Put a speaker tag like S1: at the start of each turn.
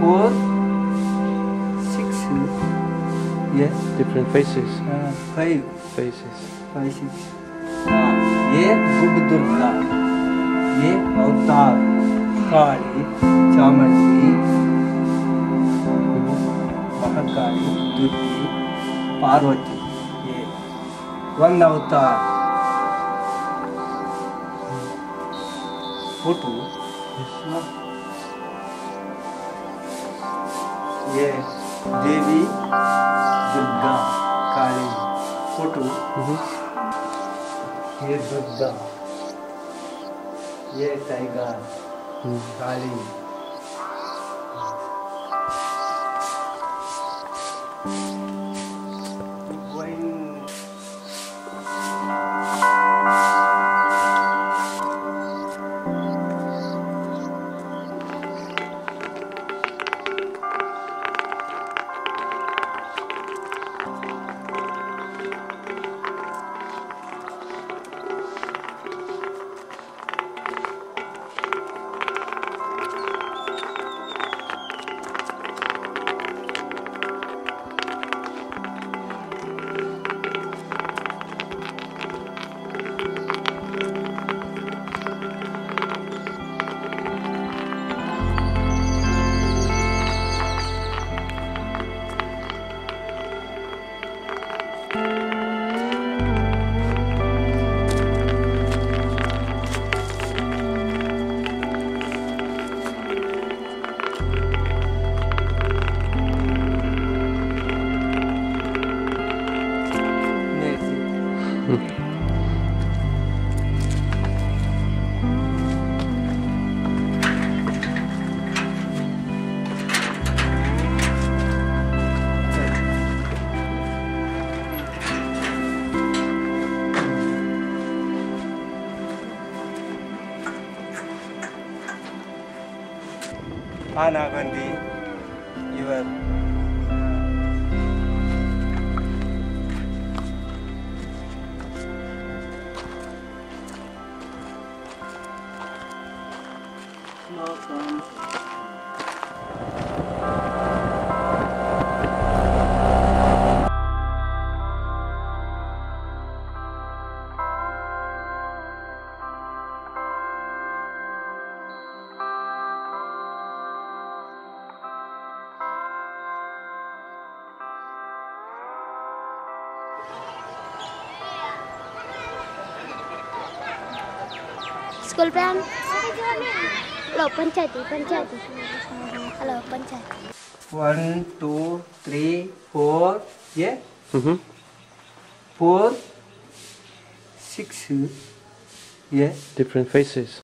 S1: four, six, yeah,
S2: Different faces.
S1: uh, five,
S2: Faces.
S1: five, six. हाँ, ये बुग दुर्गा ये अवतार काली चामुंडी महाकाली दुर्गी पार्वती ये वन अवतार फ़ोटो हाँ। ये देवी दुर्गा काली फ़ोटो. ये दुर्गा ये tiger
S2: Kali
S1: Kali When Anna Gandhi, your
S3: school plan. Hello panchayat panchayat hello panchayat
S1: one, two, three, four, yeah,
S2: Mm-hmm.
S1: four, six, yeah,
S2: Different faces.